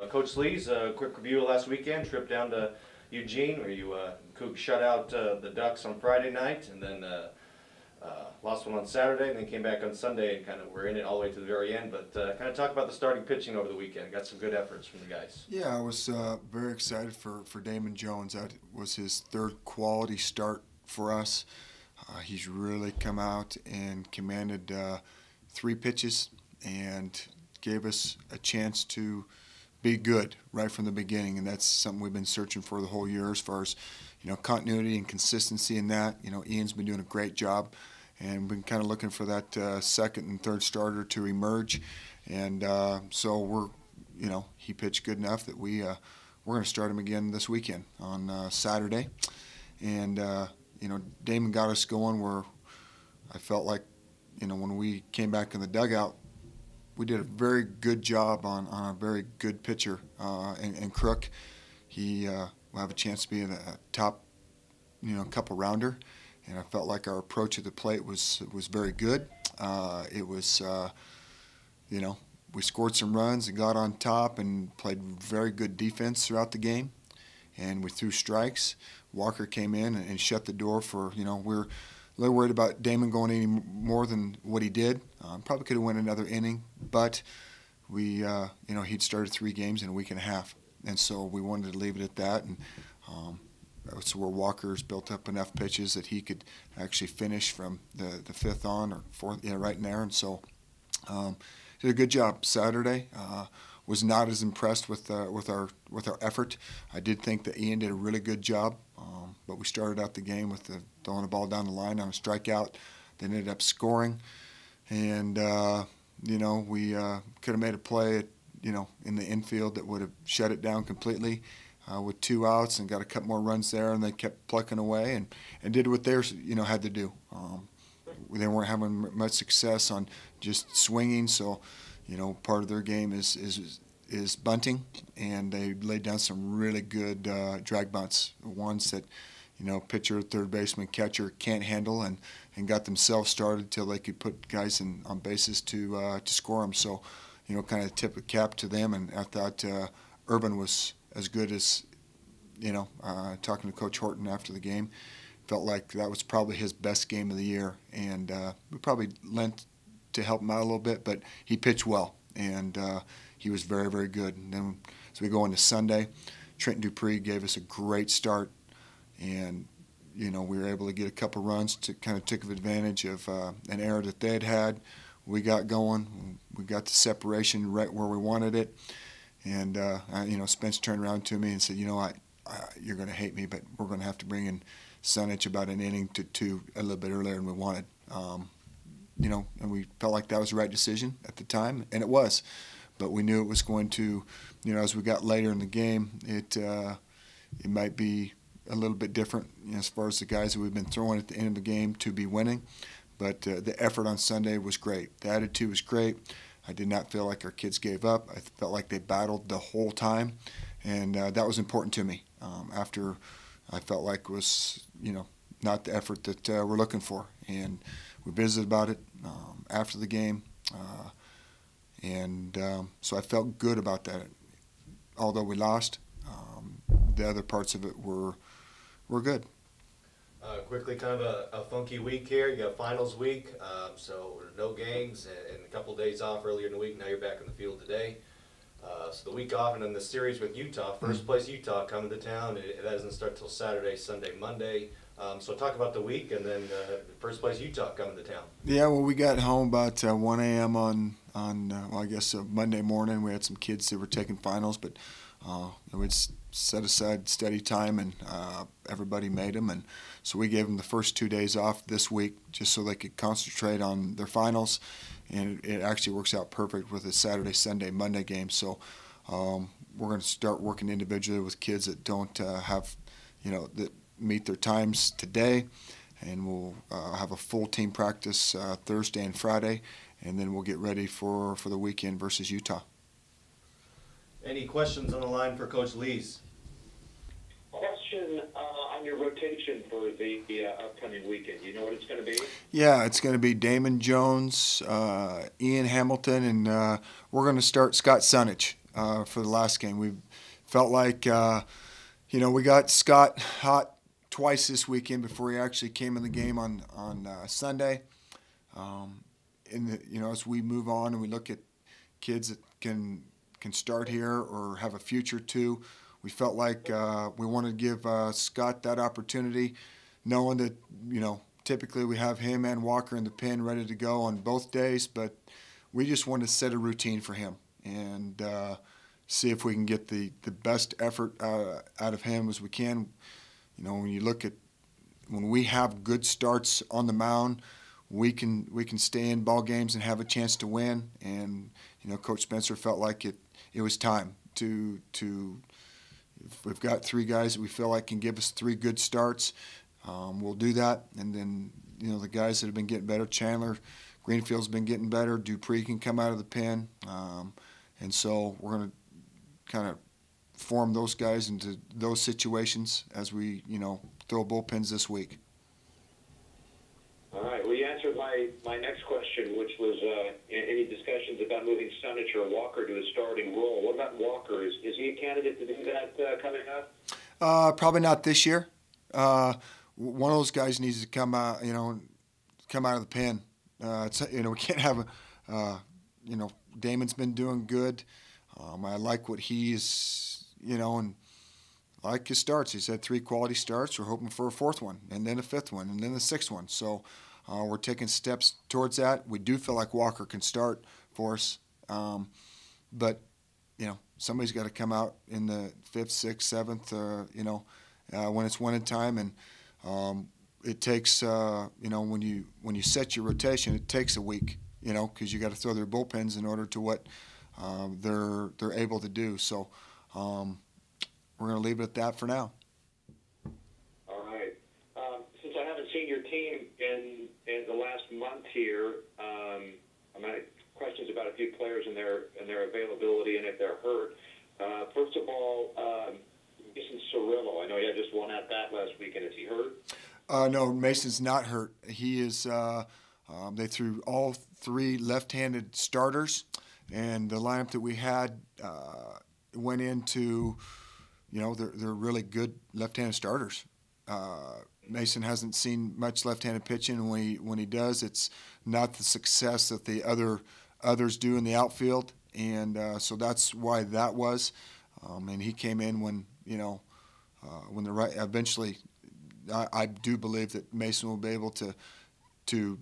Uh, Coach Lees, a quick review of last weekend, trip down to Eugene where you uh, shut out uh, the Ducks on Friday night and then uh, uh, lost one on Saturday and then came back on Sunday and kind of were in it all the way to the very end. But uh, kind of talk about the starting pitching over the weekend. Got some good efforts from the guys. Yeah, I was uh, very excited for, for Damon Jones. That was his third quality start for us. Uh, he's really come out and commanded uh, three pitches and gave us a chance to be good right from the beginning, and that's something we've been searching for the whole year as far as you know continuity and consistency in that. You know, Ian's been doing a great job, and been kind of looking for that uh, second and third starter to emerge, and uh, so we're you know he pitched good enough that we uh, we're going to start him again this weekend on uh, Saturday, and uh, you know Damon got us going where I felt like you know when we came back in the dugout we did a very good job on, on a very good pitcher uh, and, and Krook. He uh, will have a chance to be in a top, you know, couple rounder, and I felt like our approach at the plate was was very good. Uh, it was, uh, you know, we scored some runs and got on top and played very good defense throughout the game, and we threw strikes. Walker came in and, and shut the door for you know we're little worried about Damon going any more than what he did. Um, probably could have won another inning, but we, uh, you know, he'd started three games in a week and a half, and so we wanted to leave it at that. And um, that's where Walker's built up enough pitches that he could actually finish from the, the fifth on or fourth, yeah, right in there. And so um, did a good job Saturday. Uh, was not as impressed with uh, with our with our effort. I did think that Ian did a really good job, um, but we started out the game with the, throwing the ball down the line on a strikeout. They ended up scoring, and uh, you know we uh, could have made a play, at, you know, in the infield that would have shut it down completely. Uh, with two outs and got a couple more runs there, and they kept plucking away and, and did what they you know had to do. Um, they weren't having much success on just swinging, so you know, part of their game is is is bunting, and they laid down some really good uh, drag bunts, ones that you know pitcher, third baseman, catcher can't handle, and and got themselves started till they could put guys in on bases to uh, to score them. So, you know, kind of tip a cap to them, and I thought uh, Irvin was as good as you know. Uh, talking to Coach Horton after the game, felt like that was probably his best game of the year, and uh, we probably lent to help him out a little bit, but he pitched well, and uh, he was very, very good. And then as we go into Sunday, Trent Dupree gave us a great start, and you know we were able to get a couple runs to kind of take advantage of uh, an error that they had. We got going, we got the separation right where we wanted it, and uh, I, you know Spence turned around to me and said, you know, I you're going to hate me, but we're going to have to bring in Sunich about an inning to two a little bit earlier than we wanted. Um, you know, and we felt like that was the right decision at the time, and it was. But we knew it was going to, you know, as we got later in the game, it uh, it might be a little bit different you know, as far as the guys that we've been throwing at the end of the game to be winning. But uh, the effort on Sunday was great. The attitude was great. I did not feel like our kids gave up. I felt like they battled the whole time, and uh, that was important to me. Um, after I felt like it was you know not the effort that uh, we're looking for, and we visited about it um, after the game, uh, and um, so I felt good about that. Although we lost, um, the other parts of it were were good. Uh, quickly, kind of a, a, funky week here. You got finals week, um, so no games and, and, a couple of days off earlier in the week. Now you're back in the field today. Uh, so the week off, and then the series with Utah, 1st mm-hmm. place Utah coming to town. It, it doesn't start till Saturday, Sunday, Monday. Um, so talk about the week and then uh, first place Utah coming to town. Yeah, well, we got home about uh, 1 a.m. on on uh, well, I guess uh, Monday morning. We had some kids that were taking finals, but uh, we'd set aside steady time, and uh, everybody made them. And so we gave them the first two days off this week just so they could concentrate on their finals. And it, actually works out perfect with the Saturday, Sunday, Monday game. So um, we're going to start working individually with kids that don't have, you know, that meet their times today, and we'll uh, have a full team practice uh, Thursday and Friday, and then we'll get ready for, for the weekend versus Utah. Any questions on the line for Coach Lees? Question uh, on your rotation for the, the uh, upcoming weekend. Do you know what it's going to be? Yeah, it's going to be Damon Jones, uh, Ian Hamilton, and uh, we're going to start Scott Sunich uh, for the last game. We felt like, uh, you know, we got Scott hot twice this weekend before he actually came in the game on on uh, Sunday. Um, in the, you know, as we move on and we look at kids that can can start here or have a future too, we felt like uh, we wanted to give uh, Scott that opportunity, knowing that you know typically we have him and Walker in the pen ready to go on both days, but we just wanted to set a routine for him and uh, see if we can get the, the best effort uh, out of him as we can. You know, when you look at when we have good starts on the mound, we can we can stay in ball games and have a chance to win. And you know, Coach Spencer felt like it it was time to to. We've got three guys that we feel like can give us three good starts. Um, we'll do that, and then you know the guys that have been getting better. Chandler Greenfield's been getting better. Dupree can come out of the pen, um, and so we're going to kind of form those guys into those situations as we you know throw bullpens this week. All right. Well, you answered my, my next question, which was uh, any discussions about moving Sunich or Walker to a starting role. What about Walker? Is, is he a candidate to do that uh, coming up? Uh, probably not this year. Uh, one of those guys needs to come out, you know, come out of the pen. Uh, you know, we can't have a, uh, you know, Damon's been doing good. Um, I like what he's, you know, and like his starts. He's had three quality starts. We're hoping for a fourth one, and then a fifth one, and then a sixth one. So uh, we're taking steps towards that. We do feel like Walker can start for us, um, but you know, somebody's got to come out in the fifth, sixth, seventh. Uh, you know, uh, when it's one winning time and um, it takes, uh, you know, when you when you set your rotation, it takes a week, you know, because you got to throw their bullpens in order to what um, they're they're able to do. So um, we're going to leave it at that for now. All right. Um, since I haven't seen your team in in the last month here, um, I'm going questions about a few players and their and their availability and if they're hurt. Uh, first of all, um, Mason Cirillo. I know he had just one at bat last weekend. Is he hurt? Uh, no, Mason's not hurt. He is. Uh, um, they threw all three left-handed starters, and the lineup that we had uh, went into, you know, they're, they're really good left-handed starters. Mason hasn't seen much left-handed pitching, and when he when he does, it's not the success that the other others do in the outfield, and uh, so that's why that was. Um, and he came in when you know uh, when the right eventually I, I, do believe that Mason will be able to to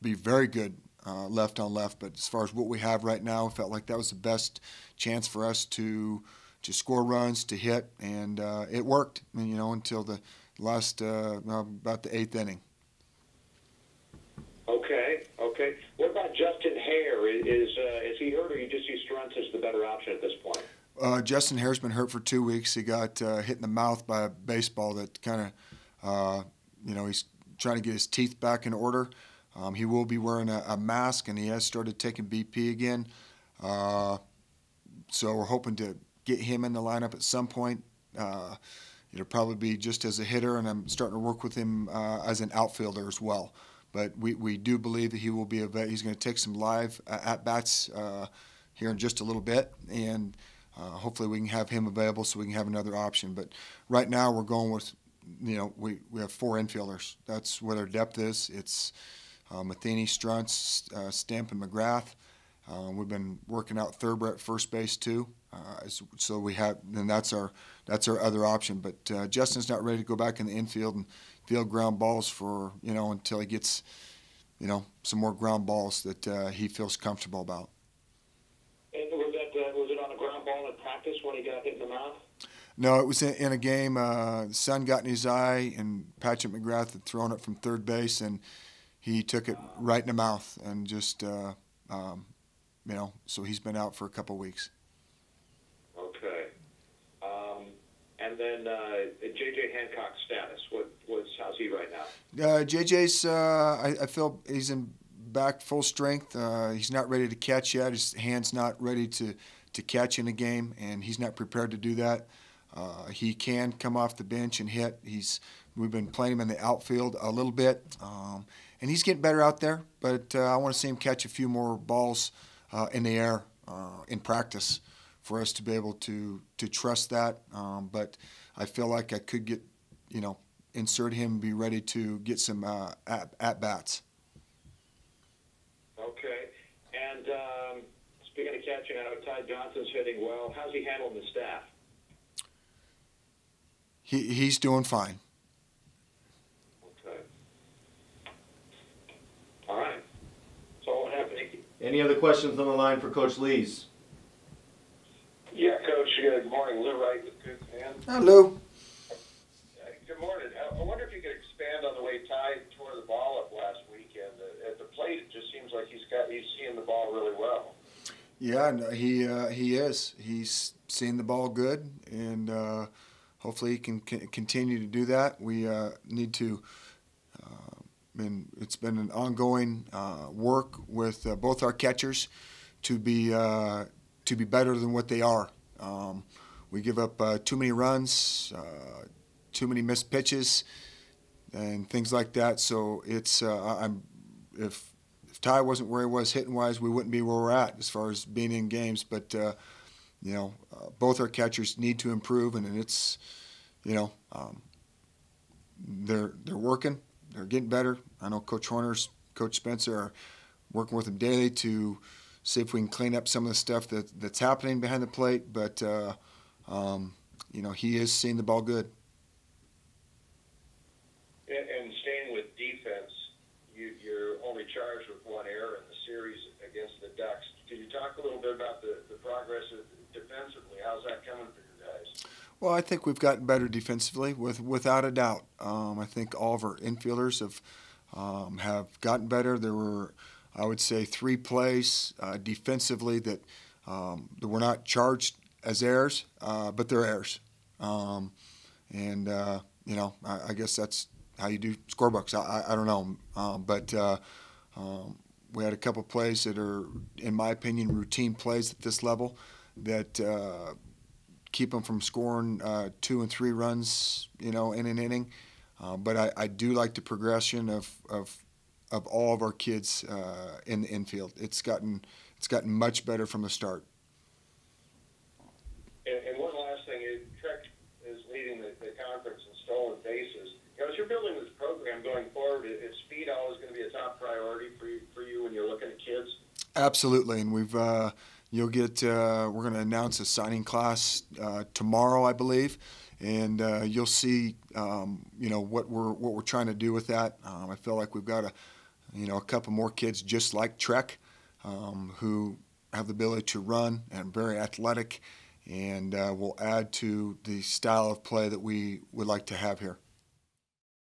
be very good uh, left on left. But as far as what we have right now, I felt like that was the best chance for us to to score runs, to hit, and uh, it worked. And, you know, until the last uh, about the eighth inning. Okay, okay. What about Justin Hare? Is uh, is he hurt, or you just see Struntz as the better option at this point? Uh, Justin Hare's been hurt for two weeks. He got uh, hit in the mouth by a baseball that kind of uh, you know, he's trying to get his teeth back in order. Um, he will be wearing a, a, mask, and he has started taking BP again. Uh, so we're hoping to get him in the lineup at some point. Uh, it'll probably be just as a hitter, and I'm starting to work with him uh, as an outfielder as well. But we, we do believe that he will be a vet. He's going to take some live uh, at bats uh, here in just a little bit, and hopefully we can have him available so we can have another option. But right now we're going with you know, we, we have four infielders. That's where our depth is. It's uh, Matheny, Struntz, uh, Stamp, and McGrath. Uh, we've been working out Thurber at first base too. Uh, so we have, and that's our that's our other option. But uh, Justin's not ready to go back in the infield and field ground balls for you know until he gets you know some more ground balls that uh, he feels comfortable about. And was that uh, was it on a ground ball in practice when he got hit in the mouth? No, it was in, in a game. Uh, the sun got in his eye, and Patrick McGrath had thrown it from third base, and he took it right in the mouth, and just, uh, um, you know, so he's been out for a couple weeks. Okay. Um, and then uh, J.J. Hancock's status. What, what's how's he right now? Uh, J.J.'s. Uh, I, I feel he's in back full strength. Uh, he's not ready to catch yet. His hand's not ready to to catch in a game, and he's not prepared to do that. Uh, he can come off the bench and hit. He's we've been playing him in the outfield a little bit, um, and he's getting better out there. But uh, I want to see him catch a few more balls in the air uh, in practice for us to be able to to trust that. Um, but I feel like I could get, you know, insert him, and be ready to get some uh, at, at bats. Okay. And um, speaking of catching, I know Ty Johnson's hitting well. How's he handling the staff? He he's doing fine. Okay. All right. That's all I have. Thank you. Any other questions on the line for Coach Lees? Yeah, Coach. Good morning. Lou Wright with Good Man. Hello. Uh, good morning. I I wonder if you could expand on the way Ty tore the ball up last weekend. Uh, At the plate, it just seems like he's got he's seeing the ball really well. Yeah, no, he uh, he is. He's seeing the ball good, and uh, hopefully he can c- continue to do that. We uh, need to. And it's been an ongoing uh, work with uh, both our catchers to be uh, to be better than what they are. Um, we give up uh, too many runs, uh, too many missed pitches, and things like that. So it's uh, I'm if if Ty wasn't where he was hitting wise, we wouldn't be where we're at as far as being in games. But you know, both our catchers need to improve, and, and it's you know um, they're they're working, they're getting better. I know Coach Horner's, Coach Spencer are working with them daily to see if we can clean up some of the stuff that that's happening behind the plate. But uh, um, you know, he is seeing the ball good. And, staying with defense, you, you're only charged with one error in the series against the Ducks. Can you talk a little bit about the, the progress defensively? How's that coming? Well, I think we've gotten better defensively, with without a doubt. Um, I think all of our infielders have um, have gotten better. There were, I would say, three plays uh, defensively that um, that were not charged as errors, uh, but they're errors. Um, and uh, you know, I, I guess that's how you do scorebooks. I, I, I don't know, um, but uh, um, we had a couple plays that are, in my opinion, routine plays at this level that uh, keep them from scoring uh, two and three runs, you know, in an inning. Uh, but I, I do like the progression of, of of all of our kids uh, in the infield. It's gotten it's gotten much better from the start. And, and one last thing, is Trek is leading the, the conference in stolen bases. You know, as you're building this program going forward, is is speed always going to be a top priority for you, for you when you're looking at kids? Absolutely, and we've uh, you'll get uh, we're going to announce a signing class uh, tomorrow, I believe, and uh, you'll see um, you know what we're what we're trying to do with that. Um, I feel like we've got a you know a couple more kids just like Trek um, who have the ability to run and very athletic, and uh, will add to the style of play that we would like to have here.